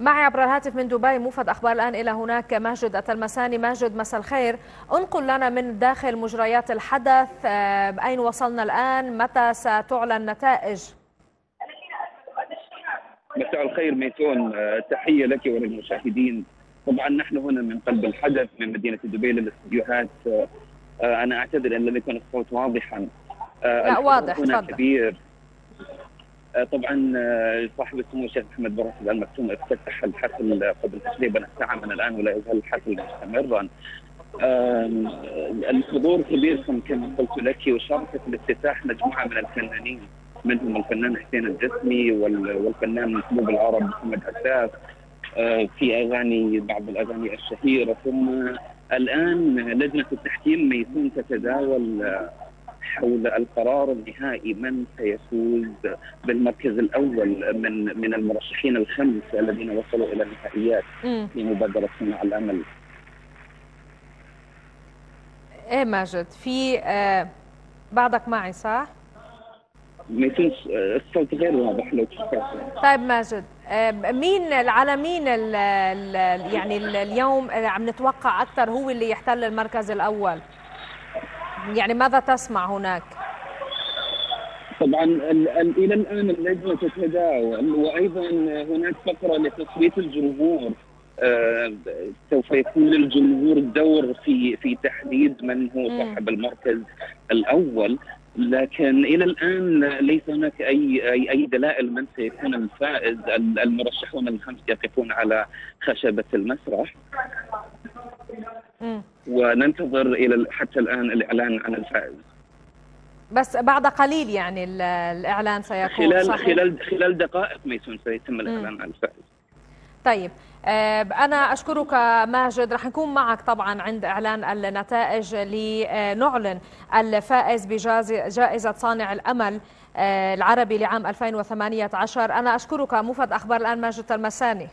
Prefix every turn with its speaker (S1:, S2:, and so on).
S1: معي عبر الهاتف من دبي موفد أخبار الآن إلى هناك ماجد التلمساني. ماجد مساء الخير. انقل لنا من داخل مجريات الحدث. آه، أين وصلنا الآن؟ متى ستعلن نتائج؟
S2: مساء الخير ميتون. آه، تحية لك وللمشاهدين. طبعا نحن هنا من قلب الحدث من مدينة دبي للاستديوهات. آه، أنا أعتذر أن لم يكن الصوت واضحا.
S1: لا واضح
S2: تفضل. كبير. طبعا آه، صاحب السمو الشيخ محمد بن راشد ال مكتوم افتتح الحفل قبل تقريبا ساعه من الآن ولا يزال الحفل مستمرا. الحضور كبير كما قلت لك وشارك في الافتتاح مجموعة من الفنانين منهم الفنان حسين الجسمي والفنان محبوب العرب محمد عساف آه، في أغاني بعض الأغاني الشهيرة ثم الآن لجنة التحكيم ميسون تتداول حول القرار النهائي من سيفوز بالمركز الأول من من المرشحين الخمس الذين وصلوا إلى النهائيات في مبادرة صناع الأمل.
S1: إيه ماجد في آه بعدك معي صح؟
S2: ميتون الصوت غير واضح لو
S1: طيب ماجد آه مين على مين ال ال يعني اليوم عم نتوقع أكثر هو اللي يحتل المركز الأول؟ يعني ماذا تسمع هناك؟
S2: طبعا إلى الآن اللجنه تتداول وأيضا هناك فقرة لتصويت الجمهور آه سوف يكون للجمهور دور في في تحديد من هو صاحب المركز الأول لكن إلى الآن ليس هناك اي اي, أي دلائل من سيكون الفائز المرشحون الخمس يقفون على خشبة المسرح وننتظر إلى حتى الآن الإعلان عن الفائز.
S1: بس بعد قليل يعني الإعلان سيكون
S2: خلال صحيح؟ خلال خلال دقائق ميسون سيتم الإعلان عن الفائز.
S1: طيب آه، أنا أشكرك ماجد. رح نكون معك طبعا عند إعلان النتائج لنعلن الفائز بجائزة صانع الأمل آه، العربي لعام 2018 أنا أشكرك مفد أخبار الآن ماجد المساني